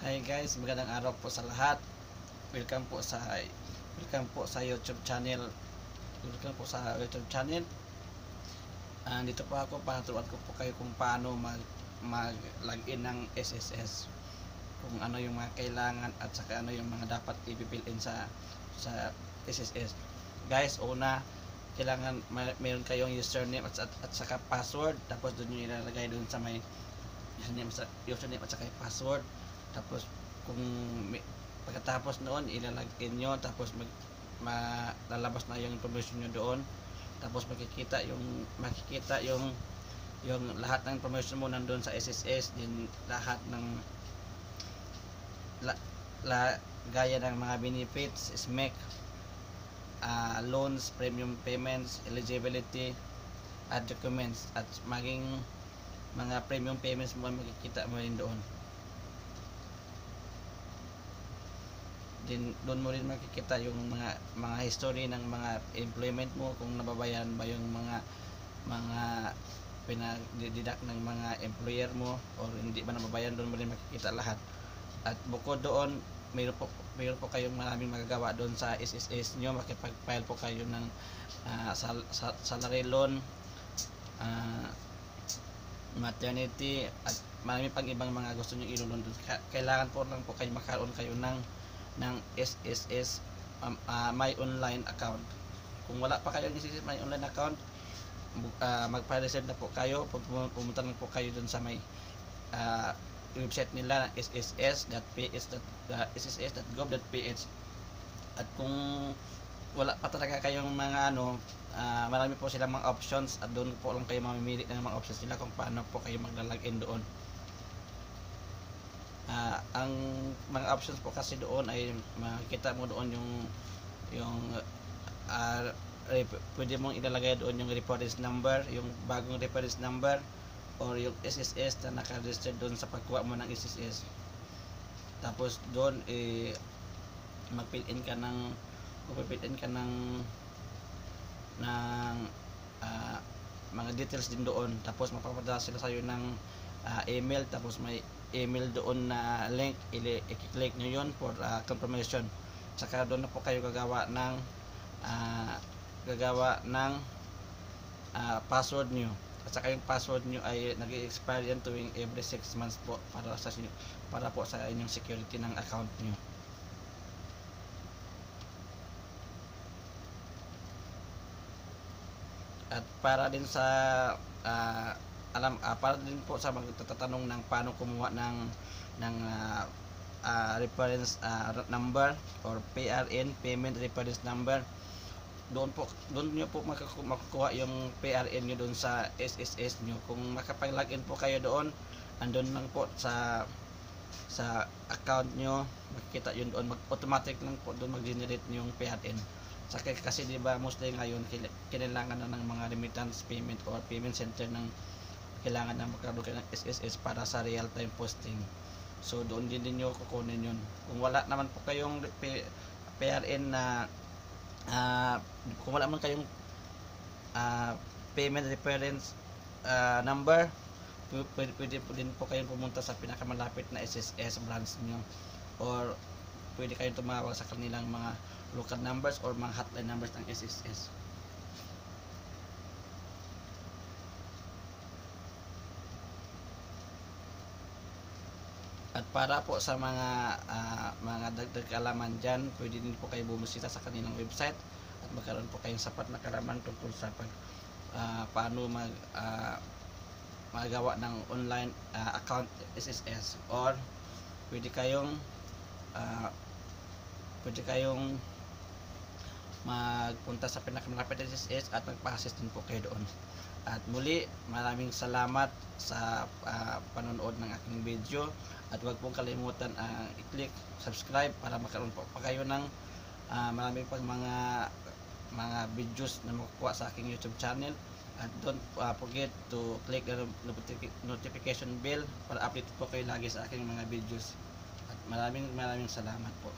Hi guys, magandang araw po sa lahat. Welcome po sa welcome po sa YouTube channel. Welcome po sa YouTube channel. Ah, dito po ako para turuan ko po kayo kung paano mag mag login ng SSS. Kung ano yung mga kailangan at saka ano yung mga dapat i-fill in sa sa SSS. Guys, una kailangan may, meron kayong username at, at, at saka password tapos doon yung ilalagay doon sa may username, username at saka password tapos kung may, pagkatapos noon ilalagin nyo tapos mag malalabas na yung information nyo doon. Tapos makikita yung makikita yung yung lahat ng information mo nandun sa SSS din lahat ng la, la, gaya ng mga benefits SMEC uh, loans, premium payments, eligibility at documents. At maging mga premium payments mo makikita mo rin doon din doon mo rin makikita yung mga mga history ng mga employment mo kung nababayan ba yung mga mga pinagdidak ng mga employer mo or hindi ba nababayan doon mo rin makikita lahat. At bukod doon mayroon po mayroon po kayong maraming magagawa doon sa SSS nyo makipag-file po kayo ng uh, sal, sal, salary loan uh, maternity at marami pang ibang mga gusto nyo ilulun doon kailangan po lang po kayo makaroon kayo ng ng SSS um, uh, my online account. Kung wala pa kayong SSS my online account uh, magpa-reserve na po kayo. Pumunta lang po kayo doon sa may uh, website nila sss.ps uh, sss.gov.ph at kung wala pa talaga kayong mga ano uh, marami po silang mga options at doon po lang kayo mamimili ng mga options nila kung paano po kayo maglalagin doon uh, ang mga options po kasi doon ay makikita mo doon yung yung uh, pwede mong ilalagay doon yung reference number yung bagong reference number or yung SSS na naka-register doon sa pagkuha mo ng SSS tapos doon eh mag-fill in ka ng mag-fill in ka ng ng uh, mga details din doon. Tapos mapapadala sila sa iyo ng uh, email tapos may email doon na link i-click nyo yun for uh, confirmation. Saka doon na po kayo gagawa ng uh, gagawa ng uh, password nyo. At saka yung password nyo ay nag expire yan tuwing every 6 months po para sa para po sa inyong security ng account nyo. At para din sa uh, alam uh, para din po sa magtatanong ng paano kumuha ng ng uh, uh, reference uh, number or PRN payment reference number. Doon po doon niyo po makukuha yung PRN niyo doon sa SSS niyo. Kung makapag-login po kayo doon andun lang po sa sa account niyo makikita yun doon mag automatic lang po doon mag-generate yung PRN Saka kasi di ba mostly ngayon kailangan na ng mga remittance payment or payment center ng kailangan na magkaroon kayo ng SSS para sa real time posting. So doon din niyo kukunin yun. Kung wala naman po kayong PRN na uh, kung wala man kayong uh, payment reference uh, number pwede, pwede po din po kayong pumunta sa pinakamalapit na SSS branch nyo or pwede kayong tumawag sa kanilang mga local numbers or mga hotline numbers ng SSS para po sa mga uh, mga dagdag kaalaman dyan, pwede din po kayo bumusita sa kanilang website at magkaroon po kayong sapat na kaalaman tungkol sa pag, uh, paano mag uh, magawa ng online uh, account SSS or pwede kayong uh, pwede kayong magpunta sa pinakamalapit na SSS at magpa-assist din po kayo doon. At muli, maraming salamat sa uh, panonood ng aking video. At huwag pong kalimutan ang uh, i-click subscribe para makaroon po pa kayo ng uh, maraming pang mga mga videos na makukuha sa aking YouTube channel. At don't uh, forget to click the notification bell para update po kayo lagi sa aking mga videos. At maraming maraming salamat po